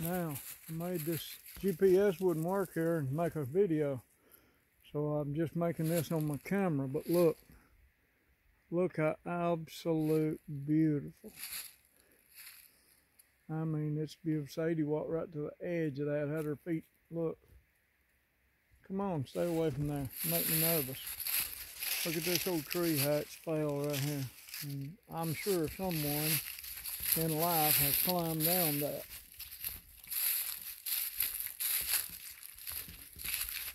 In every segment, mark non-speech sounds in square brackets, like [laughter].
Now, I made this GPS wouldn't work here and make a video. So I'm just making this on my camera, but look. Look how absolute beautiful. I mean, it's beautiful. Sadie walked right to the edge of that, had her feet, look. Come on, stay away from there. Make me nervous. Look at this old tree how it's fell right here. And I'm sure someone in life has climbed down that.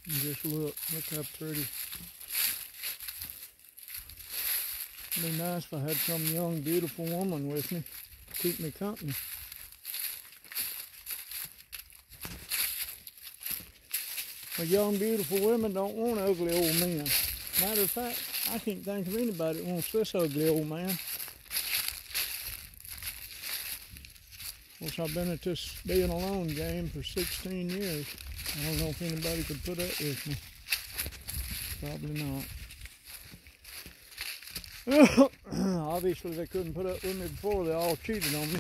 And just look, look how pretty. It'd be nice if I had some young, beautiful woman with me to keep me company. But young, beautiful women don't want ugly old men. Matter of fact, I can't think of anybody that wants this ugly old man. Course, I've been at this being alone game for 16 years. I don't know if anybody could put up with me. Probably not. [coughs] Obviously, they couldn't put up with me before. They all cheated on me.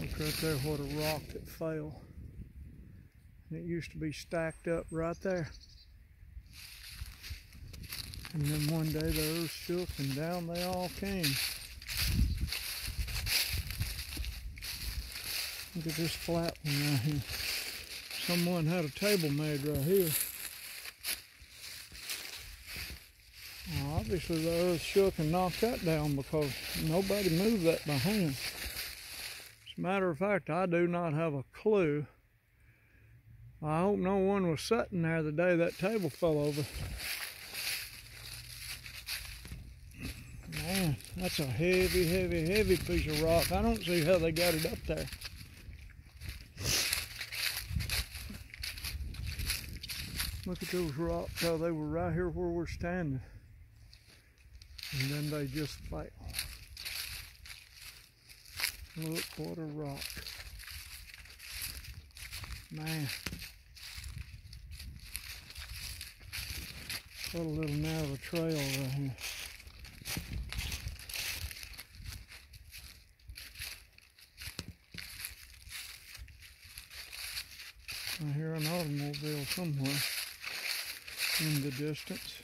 Look right there, what a rock that fell. And it used to be stacked up right there. And then one day the earth shook and down they all came. Look at this flat one right here. Someone had a table made right here. Well, obviously the earth shook and knocked that down because nobody moved that by hand. As a matter of fact, I do not have a clue. I hope no one was sitting there the day that table fell over. Man, that's a heavy, heavy, heavy piece of rock. I don't see how they got it up there. Look at those rocks, how they were right here where we're standing. And then they just fell. Look what a rock. Man. What a little narrow trail right here. I hear an automobile somewhere in the distance.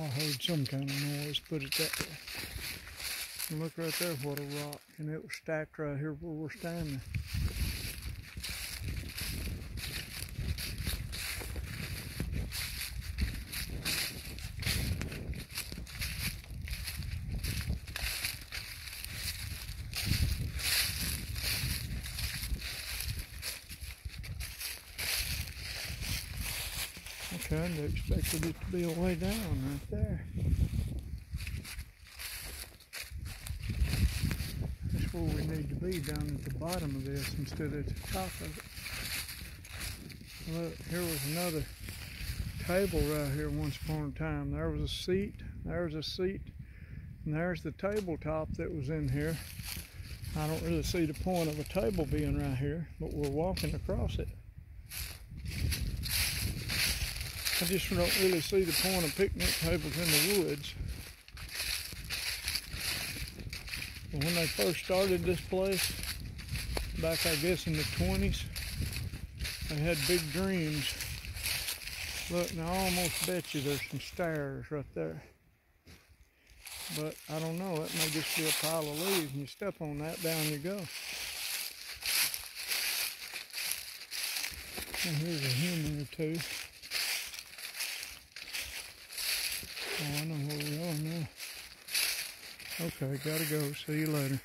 I heard some kind of noise, put it that way. And look right there, what a rock. And it was stacked right here where we're standing. I kind of expected it to be way down right there. That's where we need to be, down at the bottom of this instead of the top of it. Look, here was another table right here once upon a time. There was a seat, there was a seat, and there's the tabletop that was in here. I don't really see the point of a table being right here, but we're walking across it. I just don't really see the point of picnic tables in the woods. But when they first started this place, back I guess in the 20s, they had big dreams. Look, now I almost bet you there's some stairs right there. But I don't know, it may just be a pile of leaves and you step on that, down you go. And here's a human or two. Oh, I know where we are now. Okay, gotta go. See you later.